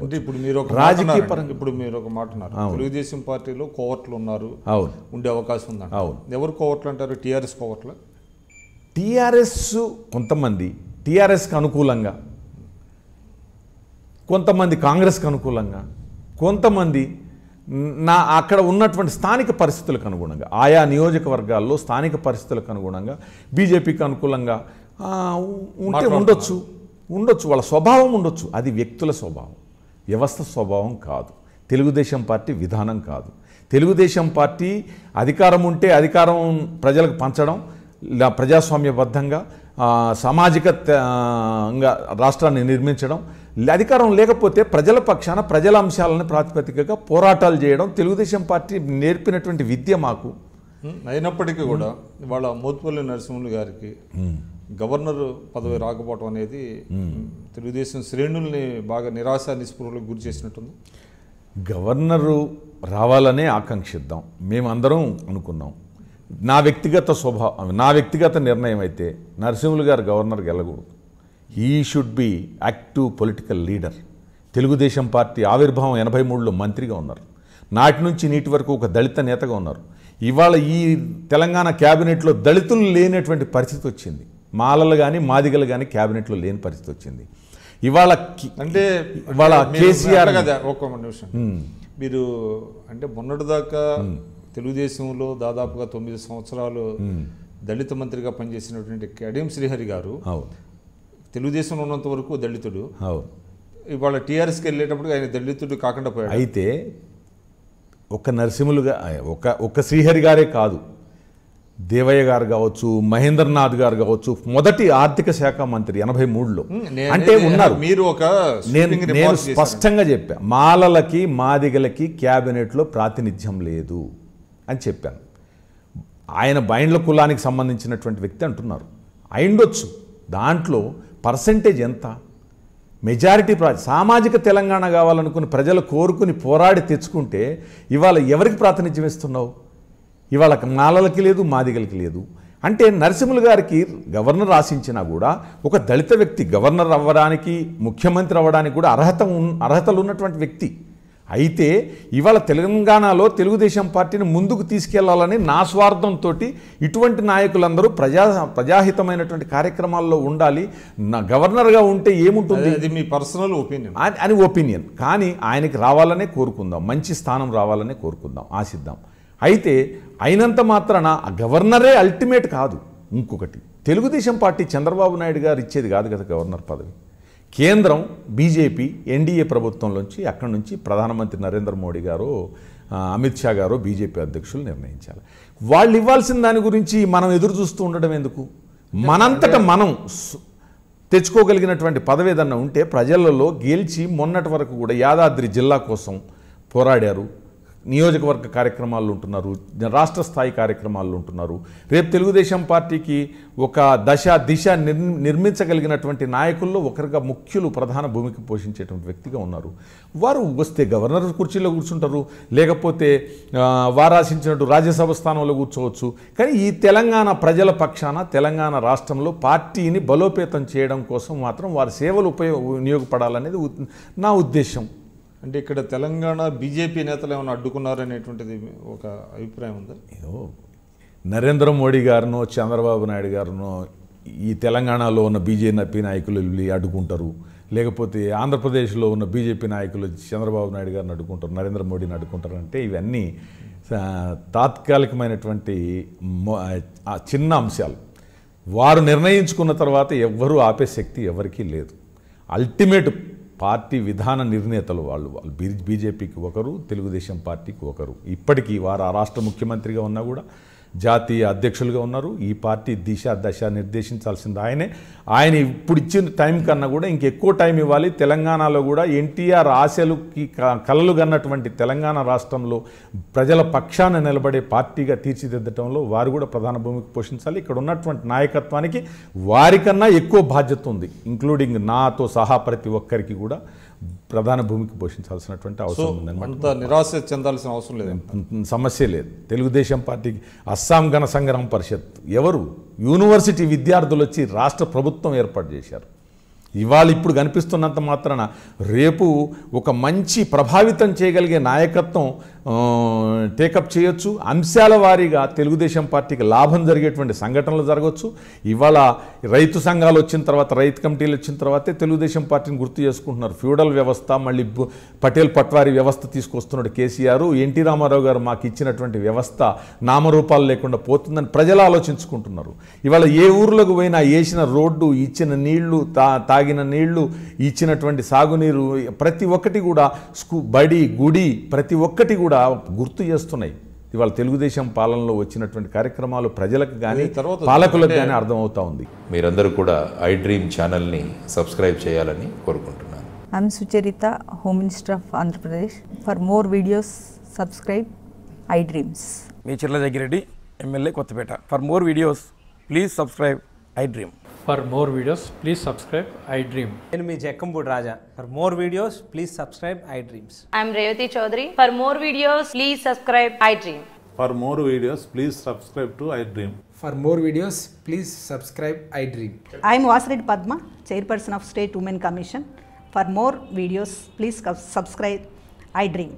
అంటే ఇప్పుడు మీరు ఒక రాజకీయ. పరంగా- ఇప్పుడు మీరు ఒక మాట ఉన్నారు. తెలుగుదేశం పార్టీలో కోవట్లు ఉన్నారు. అవును. ఉండే అవకాశం ఉందంట. అవును. ఎవరు కోవట్లు అంటారు? టీఆర్ఎస్ కోవట్ల టీఆర్ఎస్ కొంతమంది టీఆర్ఎస్కి అనుకూలంగా కొంతమంది కాంగ్రెస్కి అనుకూలంగా కొంతమంది నా అక్కడ ఉన్నటువంటి స్థానిక పరిస్థితులకు అనుగుణంగా ఆయా నియోజకవర్గాల్లో స్థానిక పరిస్థితులకు అనుగుణంగా బీజేపీకి అనుకూలంగా ఉంటే ఉండొచ్చు ఉండొచ్చు వాళ్ళ స్వభావం ఉండొచ్చు. అది వ్యక్తుల స్వభావం. వ్యవస్థ స్వభావం కాదు. తెలుగుదేశం పార్టీ విధానం కాదు. తెలుగుదేశం పార్టీ అధికారం ఉంటే అధికారం ప్రజలకు పంచడం ప్రజాస్వామ్యబద్ధంగా సామాజిక రాష్ట్రాన్ని నిర్మించడం అధికారం లేకపోతే ప్రజల పక్షాన ప్రజల అంశాలను ప్రాతిపదికగా పోరాటాలు చేయడం తెలుగుదేశం పార్టీ నేర్పినటువంటి విద్య మాకు. అయినప్పటికీ కూడా వాళ్ళ మోత్పల్లి నరసింహులు గారికి గవర్నర్ పదవి రాకపోవడం అనేది తెలుగుదేశం శ్రేణుల్ని బాగా నిరాశ నిస్పృహలకు గురి చేసినట్టుంది. గవర్నరు రావాలనే ఆకాంక్షిద్దాం. మేమందరం అనుకున్నాం. నా వ్యక్తిగత స్వభావం నా వ్యక్తిగత నిర్ణయం అయితే నరసింహులు గారు గవర్నర్కి వెళ్ళకూడదు. He should be active political leader Telugu Desam party ఆవిర్భావం ఎనభై మూడులో మంత్రిగా ఉన్నారు. నాటి నుంచి నీటి వరకు ఒక దళిత నేతగా ఉన్నారు. ఇవాళ ఈ తెలంగాణ క్యాబినెట్లో దళితులు లేనటువంటి పరిస్థితి వచ్చింది. మాలలు కానీ మాదిగలు కానీ క్యాబినెట్లో లేని పరిస్థితి వచ్చింది. ఇవాళ అంటే ఇవాళ కేసీఆర్ కదా ఒక్క నిమిషం. మీరు అంటే మొన్నటిదాకా తెలుగుదేశంలో దాదాపుగా తొమ్మిది సంవత్సరాలు దళిత మంత్రిగా పనిచేసినటువంటి కడియం శ్రీహరి గారు తెలుగుదేశంలో ఉన్నంత వరకు దళితుడు. ఇవాళ టీఆర్ఎస్కి వెళ్ళేటప్పుడు ఆయన దళితుడు కాకుండా పోయాడు. అయితే ఒక నరసింహులుగా ఒక ఒక శ్రీహరి గారే కాదు. దేవయ్య గారు కావచ్చు మహేంద్రనాథ్ గారు కావచ్చు మొదటి ఆర్థిక శాఖ మంత్రి ఎనభై మూడులో. అంటే ఉన్నారు. మీరు ఒక నేను నేను. స్పష్టంగా చెప్పా మాలలకి మాదిగలకి క్యాబినెట్లో ప్రాతినిధ్యం లేదు. అని చెప్పాను. ఆయన బైండ్ల కులానికి సంబంధించినటువంటి వ్యక్తి అంటున్నారు. అయిండొచ్చు దాంట్లో పర్సంటేజ్ ఎంత? మెజారిటీ ప్రా సామాజిక తెలంగాణ కావాలనుకుని ప్రజలు కోరుకుని పోరాడి తెచ్చుకుంటే ఇవాళ ఎవరికి ప్రాతినిధ్యం ఇస్తున్నావు? ఇవాళ మాలలకి లేదు మాదిగలకి లేదు. అంటే నరసింహులు గారికి గవర్నర్ ఆశించినా కూడా ఒక దళిత వ్యక్తి గవర్నర్ అవ్వడానికి ముఖ్యమంత్రి అవ్వడానికి కూడా అర్హత ఉన్- అర్హతలు ఉన్నటువంటి వ్యక్తి. అయితే ఇవాళ తెలంగాణలో తెలుగుదేశం పార్టీని ముందుకు తీసుకెళ్ళాలని నా స్వార్థంతో ఇటువంటి నాయకులందరూ ప్రజా ప్రజాహితమైనటువంటి కార్యక్రమాల్లో ఉండాలి. నా గవర్నర్గా ఉంటే ఏముంటుంది? అది మీ పర్సనల్ ఒపీనియన్. అని అని ఒపీనియన్. కానీ ఆయనకి రావాలనే కోరుకుందాం. మంచి స్థానం రావాలనే కోరుకుందాం. ఆశిద్దాం. అయితే అయినంత మాత్రాన ఆ గవర్నరే అల్టిమేట్ కాదు. ఇంకొకటి తెలుగుదేశం పార్టీ చంద్రబాబు నాయుడు గారు ఇచ్చేది కాదు కదా గవర్నర్ పదవి. కేంద్రం బీజేపీ ఎన్డీఏ ప్రభుత్వంలోంచి అక్కడి నుంచి ప్రధానమంత్రి నరేంద్ర మోడీ గారు అమిత్ షా గారు బీజేపీ అధ్యక్షులు నిర్ణయించాలి. వాళ్ళు ఇవ్వాల్సిన దాని గురించి మనం ఎదురు చూస్తూ ఉండడం ఎందుకు? మనంతట మనం తెచ్చుకోగలిగినటువంటి పదవి ఏదన్నా ఉంటే ప్రజలలో గెలిచి మొన్నటి వరకు కూడా యాదాద్రి జిల్లా కోసం పోరాడారు. నియోజకవర్గ కార్యక్రమాల్లో ఉంటున్నారు రాష్ట్ర స్థాయి కార్యక్రమాల్లో ఉంటున్నారు. రేపు తెలుగుదేశం పార్టీకి ఒక దశ దిశ నిర్ నిర్మించగలిగినటువంటి నాయకుల్లో ఒకరిగా ముఖ్యులు ప్రధాన భూమిక పోషించేటువంటి వ్యక్తిగా ఉన్నారు. వారు వస్తే గవర్నర్ కుర్చీలో కూర్చుంటారు లేకపోతే ఆ, వారు ఆశించినట్టు రాజ్యసభ స్థానంలో కూర్చోవచ్చు. కానీ ఈ తెలంగాణ ప్రజల పక్షాన తెలంగాణ రాష్ట్రంలో పార్టీని బలోపేతం చేయడం కోసం మాత్రం వారి సేవలు ఉపయోగ వినియోగపడాలనేది నా ఉద్దేశం. అంటే ఇక్కడ తెలంగాణ బీజేపీ నేతలు ఏమైనా అడ్డుకున్నారనేటువంటిది ఒక అభిప్రాయం ఉందా? ఏదో నరేంద్ర మోడీ గారినో చంద్రబాబు నాయుడు గారినో ఈ తెలంగాణలో ఉన్న బీజేపీ నాయకులు వెళ్ళి అడ్డుకుంటారు. లేకపోతే ఆంధ్రప్రదేశ్లో ఉన్న బీజేపీ నాయకులు చంద్రబాబు నాయుడు గారిని అడ్డుకుంటారు నరేంద్ర మోడీని అడ్డుకుంటారు అంటే ఇవన్నీ తాత్కాలికమైనటువంటి చిన్న అంశాలు. వారు నిర్ణయించుకున్న తర్వాత ఎవ్వరూ ఆపే శక్తి ఎవరికీ లేదు. అల్టిమేట్ పార్టీ విధాన నిర్ణేతలు వాళ్ళు. వాళ్ళు బీజేపీకి ఒకరు తెలుగుదేశం పార్టీకి ఒకరు. ఇప్పటికీ వారు ఆ రాష్ట్ర ముఖ్యమంత్రిగా ఉన్నా కూడా జాతీయ అధ్యక్షులుగా ఉన్నారు. ఈ పార్టీ దిశ దశ నిర్దేశించాల్సింది ఆయనే. ఆయన ఇప్పుడు ఇచ్చిన టైం కన్నా కూడా ఇంకెక్కువ టైం ఇవ్వాలి. తెలంగాణలో కూడా ఎన్టీఆర్ ఆశలుకి కలలు కన్నటువంటి తెలంగాణ రాష్ట్రంలో ప్రజల పక్షాన నిలబడే పార్టీగా తీర్చిదిద్దటంలో వారు కూడా ప్రధాన భూమిక పోషించాలి. ఇక్కడ ఉన్నటువంటి నాయకత్వానికి వారికన్నా ఎక్కువ బాధ్యత ఉంది ఇంక్లూడింగ్ నాతో సహా ప్రతి ఒక్కరికి కూడా. ప్రధాన భూమికి పోషించాల్సినటువంటి అవసరం ఉందన్నమాట. అంత నిరాశ చెందాల్సిన అవసరం లేదండి సమస్య లేదు. తెలుగుదేశం పార్టీకి అస్సాం గణ సంగ్రామ పరిషత్ ఎవరు? యూనివర్సిటీ విద్యార్థులు వచ్చి రాష్ట్ర ప్రభుత్వం ఏర్పాటు చేశారు. ఇవాళ ఇప్పుడు కనిపిస్తున్నంత మాత్రాన రేపు ఒక మంచి ప్రభావితం చేయగలిగే నాయకత్వం టేకప్ చేయొచ్చు. అంశాల వారీగా తెలుగుదేశం పార్టీకి లాభం జరిగేటువంటి సంఘటనలు జరగవచ్చు ఇవాళ రైతు సంఘాలు వచ్చిన తర్వాత రైతు కమిటీలు వచ్చిన తర్వాతే తెలుగుదేశం పార్టీని గుర్తు చేసుకుంటున్నారు. ఫ్యూడల్ వ్యవస్థ మళ్ళీ పటేల్ పట్వారి వ్యవస్థ తీసుకొస్తున్నాడు కేసీఆర్. ఎన్టీ రామారావు గారు మాకు ఇచ్చినటువంటి వ్యవస్థ నామరూపాలు లేకుండా పోతుందని ప్రజలు ఆలోచించుకుంటున్నారు. ఇవాళ ఏ ఊర్లోకి పోయినా వేసిన రోడ్డు ఇచ్చిన నీళ్ళు తా తాగిన నీళ్ళు ఇచ్చినటువంటి సాగునీరు ప్రతి ఒక్కటి కూడా స్కూ బడి గుడి ప్రతి ఒక్కటి కూడా గుర్తు చేస్తున్నాయి. ఇవాళ తెలుగుదేశం పాలనలో వచ్చినటువంటి కార్యక్రమాలు ప్రజలకు కానీ తర్వాత పాలకులకు కానీ అర్థమవుతా ఉంది. మీరందరూ కూడా ఐ డ్రీమ్ ఛానల్ని సబ్స్క్రైబ్ చేయాలని కోరుకుంటున్నాను. I'm Sucharita, Home Minister of Andhra Pradesh. For more videos, subscribe iDreams. Me Chirla Jaggireddy MLA Kothapeta. For more videos please subscribe I dream For more videos, please subscribe I Dream. నేను మీ Jakkampudi Raja for more videos please subscribe I dreams I'm Revati Chaudhary. For more videos, please subscribe iDream. For more videos, please subscribe to iDream. For more videos, please subscribe iDream. I am Vasireddy Padma, Chairperson of State Women Commission. For more videos, please subscribe iDream.